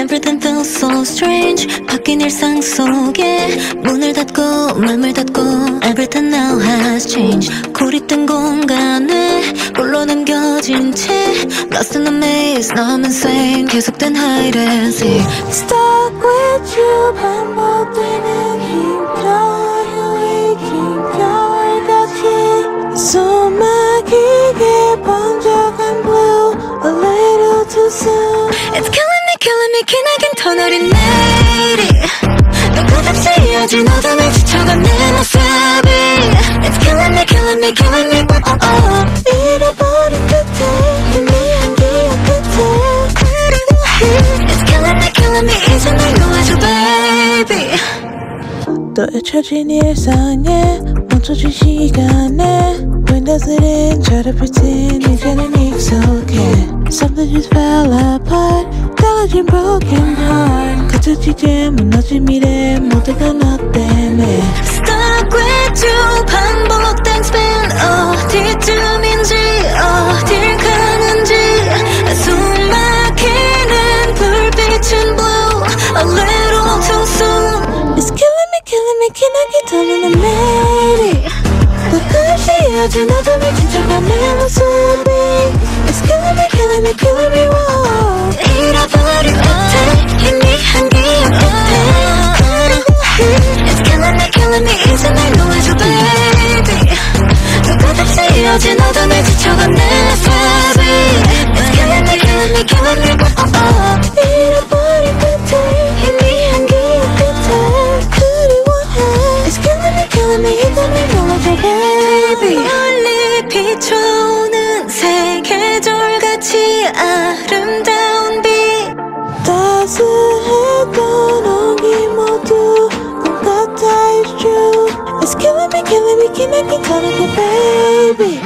Everything feels so strange 바뀐 일상 속에 문을 닫고 맘을 닫고 Everything now has changed 고립된 공간에 홀로 남겨진 채 Lost in the maze Now I'm insane 계속된 hide and seek Stuck with you 반복되는 기나긴 터널이 내리 너 끝없이 이어진 어둠에 지쳐간 내 모습이 It's killing me killing me killing me oh, oh, oh. 잃어버린 끝에 희미한 기억 끝에 It's killing me killing me 이제 날 놓아줘 baby 또 잊혀진 일상에 멈춰진 시간에 윈도우들은 저를 pretend 이제는 익숙해 Something just fell apart 떨어진 broken heart 갇혀지지 무너진 미래 모두가 너 때문에 Stuck with you 반복된 spin 어디쯤인지 어딜 가는지 숨 막히는 불빛은 blue A little too soon It's killing me killing me 기나긴 터는 내리 끝없이 이어진 어둠을 진정한 내 모습이 It's killing me killing me killing me 아름다운 빛 따스했던 온기 모두 똑같아 It's true It's killing me killing me 기나긴 터는 baby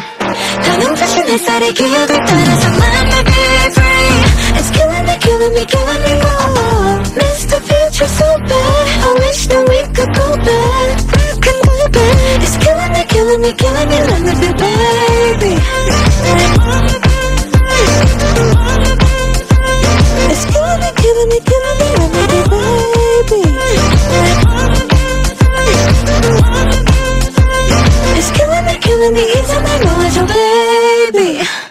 더는 다시 햇살의 기억을 따라서 Let me be free It's killing me killing me killing me oh, Miss the future so bad I wish that we could go back We can go back It's killing me killing me killing me let me be baby Every time I go your baby.